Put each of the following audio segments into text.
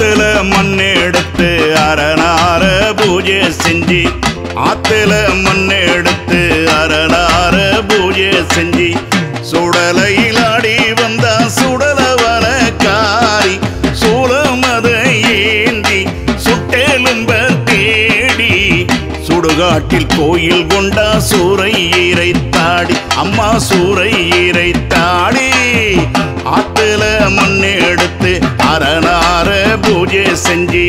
ஆத்துல மண் எடுத்து அரணார பூஜை செஞ்சு ஆத்துல மண் எடுத்து அரணார பூஜை செஞ்சு சுடலையில் ஆடி வந்தா சுடலவன காரி சூலமத ஏந்தி சுட்டெலும்ப தேடி சுடுகாட்டில் கோயில் கொண்டா சூறை இறைத்தாடி அம்மா சூறை இறைத்தாடி. ஆத்துல எடுத்து அரணார பூஜை செஞ்சு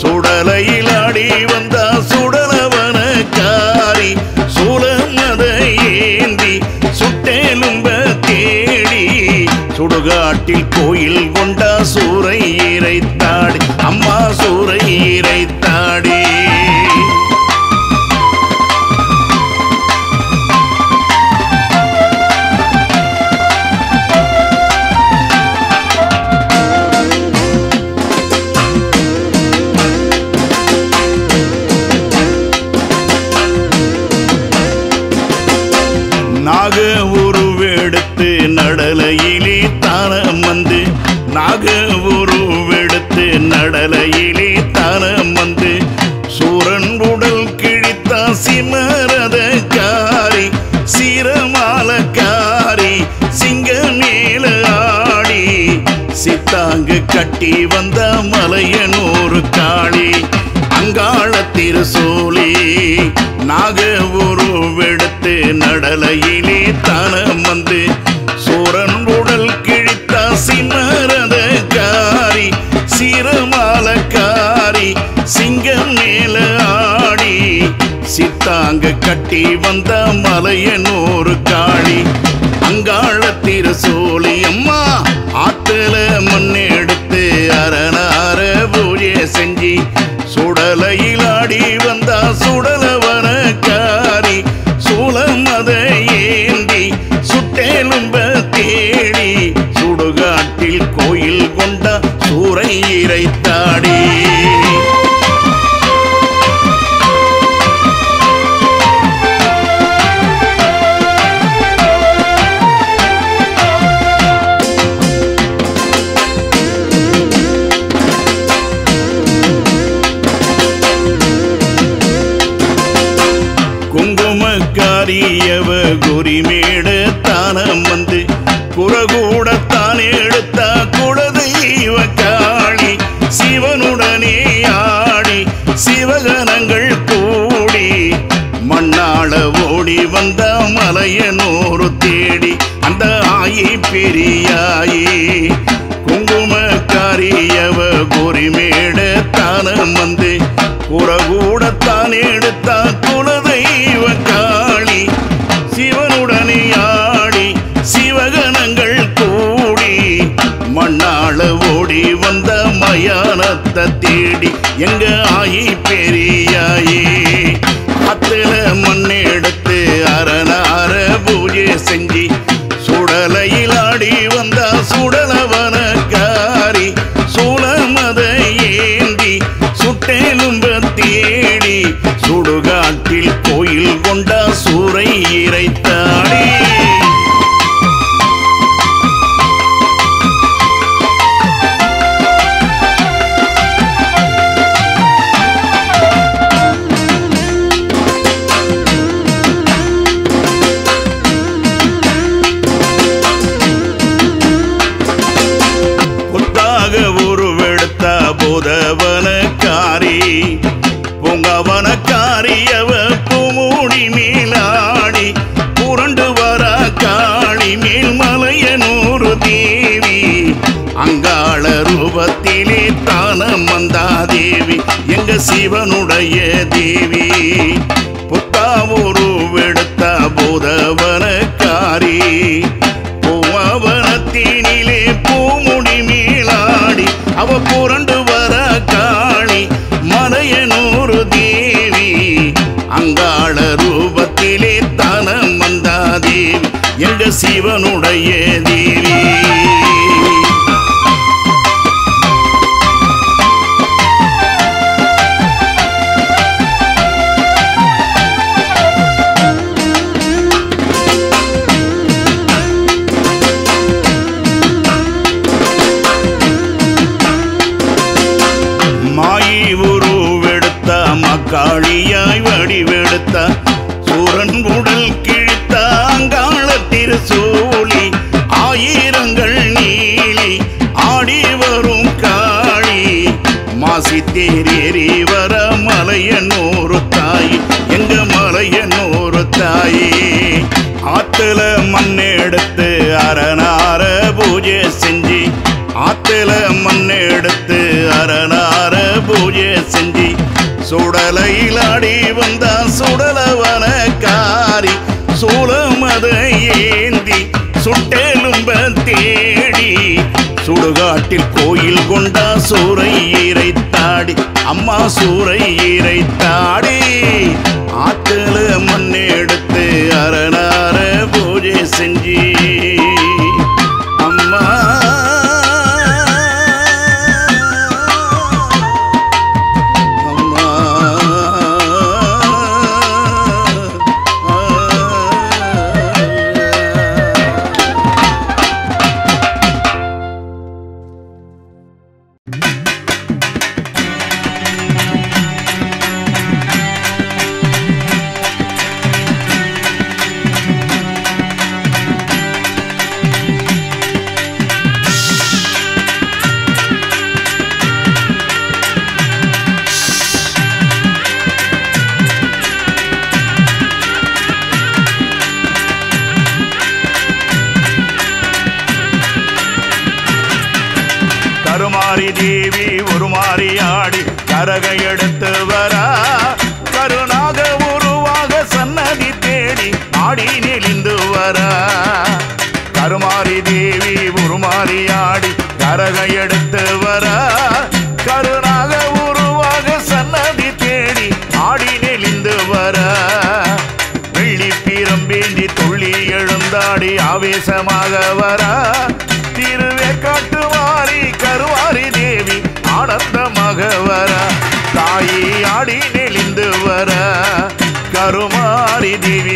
சுடலையில் ஆடி வந்தா சுடலவன காரி சூலமத ஏந்தி சுட்டெலும்ப தேடி சுடுகாட்டில் கோயில் கொண்டா சூரை இறைத்தாடி அம்மா சூரை இறைத்தாடி. கட்டி வந்த மலையனூர் காளி அங்காள தீர சோழி அம்மா ஆத்துல மண் எடுத்து அரணார பூஜை செஞ்சி. சுடலையில் ஆடி வந்தா சுடலவன காரி சூலமத ஏந்தி சுட்டெலும்ப தேடி. சுடுகாட்டில் கோயில் கொண்ட சூரை இறைத்தாடி. குங்குமக்காரியவ குறிமேட தானம் வந்து குறகூடத்தான் எடுத்த குலதெய்வ காளி. சிவனுடனே ஆடி சிவகணங்கள் கூடி மண்ணாள ஓடி வந்த மலையனூர் தேடி அந்த ஆயி பெரியாயி. குங்குமக்காரியவ குறிமேட தானம் வந்து எங்க ஆயி எங்க மாசி தேரேறி வர மலையனூறு தாய் எங்க மலையனூறு தாயே. ஆத்துல மண்ணெடுத்து அரணார பூஜை செஞ்சு ஆத்துல மண்ணெடுத்து அரணார பூஜை செஞ்சு சுடலையில் ஆடி வந்தா சுடலவன காரி சுடுகாட்டில் கோயில் கொண்டா சூரை இறைத்தாடி. அம்மா சூரை இறைத்தாடி. ஆத்துல மண்ணெடுத்து அரணார பூஜை செஞ்சு ஆடி கரகை எடுத்து வரா. கருணாக உருவாக சன்னதி தேடி ஆடி நெளிந்து வரா. கருமாரி தேவி உருமாறி ஆடி கரகை எடுத்து வரா. கருணாக உருவாக சன்னதி தேடி ஆடி நெளிந்து வரா. வெள்ளி பீரம்பேந்தி துள்ளி எழுந்தாடி ஆவேசமாக வரா. கருமாரி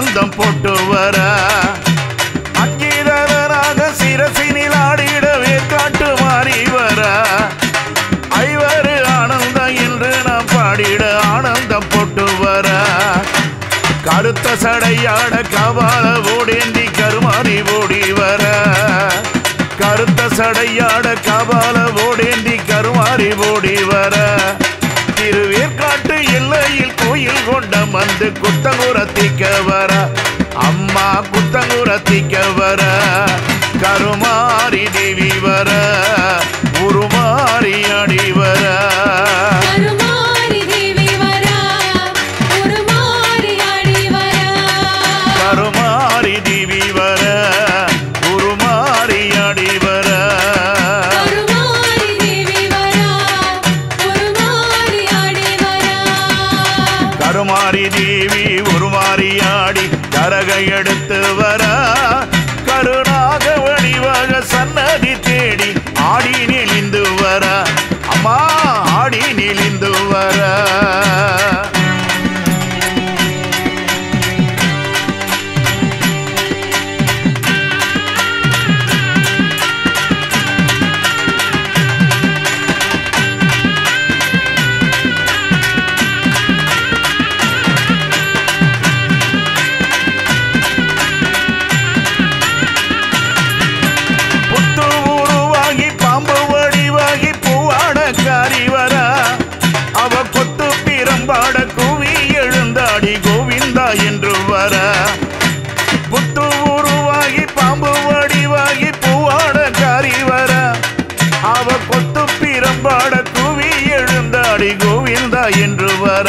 ஆனந்தம் போட்டு வர. அஞ்சிதரனாக சிரசினில் ஆடிடவே காட்டு மாறி வர. ஐவரு ஆனந்தம் என்று நாம் பாடிட ஆனந்தம் போட்டு வர. கருத்த சடையாட கபால ஓடேந்தி கருமாறி ஓடி வர. கருத்த சடையாட கபால ஓடேந்தி கருமாறி ஓடி வர. திருவேற்காட்டு எல்லையில் கோயில் கொண்ட மந்து குத்தங்குரத்திக்க வர அம்மா குத்தங்குரத்திக்க வர கருமாறி தேவி வர. உருமாறி அடிவ தேவி உருமாறி ஆடி என்று வர. புத்து உருவாகி பாம்பு வடிவாகி பூவாட காரி வர. அவ கொத்து பிரம்பாட குவி எழுந்தாடி கோவிந்தா என்று வர.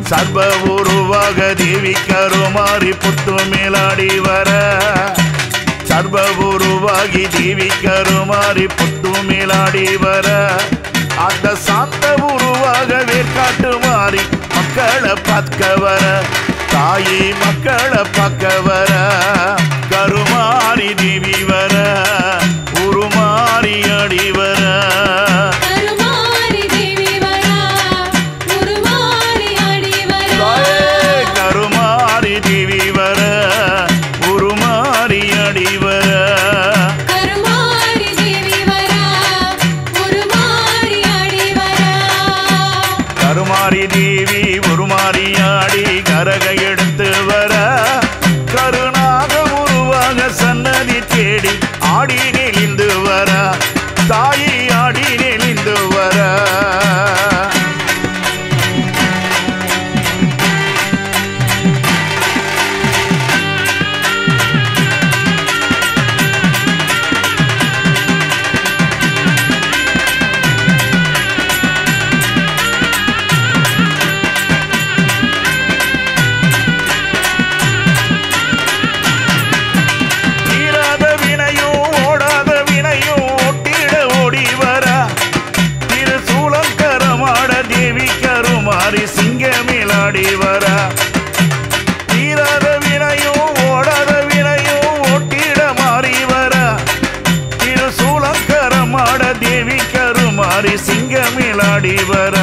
சர்வ உருவாக தேவி கருமாறி புத்து மேலாடி வர. சர்வ உருவாகி தேவி கருமாறி புத்து மேலாடி வர. அந்த சாந்த உருவாக வேற்காட்டு மாறி மக்களை பார்க்க வர. தாயி மக்களை பார்க்க வர கருமாறி தேவி வர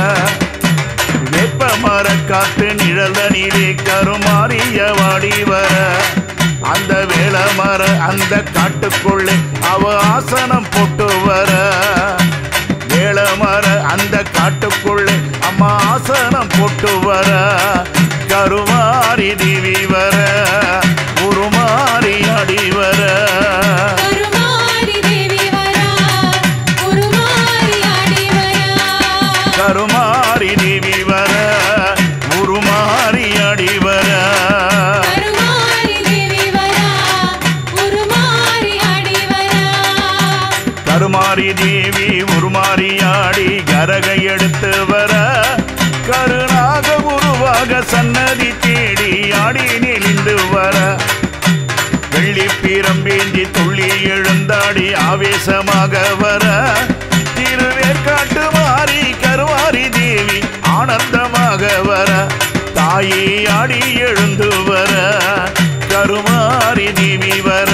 வெப்ப மர காத்து நிழலனிலே கருமாறிய வாடி வர அந்த வேள மர அந்த காட்டுக்குள்ளே அவ ஆசனம் போட்டு வர. வேள மர அந்த காட்டுக்குள்ளே அம்மா ஆசனம் போட்டு வர. கருமாரி தேவி உருமாறியாடி கரகை எடுத்து வர கருணாக உருவாக சன்னதி தேடி ஆடி நெளிந்து வர. வெள்ளி பீரம்பேந்தி துள்ளி எழுந்தாடி ஆவேசமாக வர. திருவேற்காட்டு மாறி கருவாரி தேவி ஆனந்தமாக வர. தாயே ஆடி எழுந்து வர கருமாரி தேவி வர.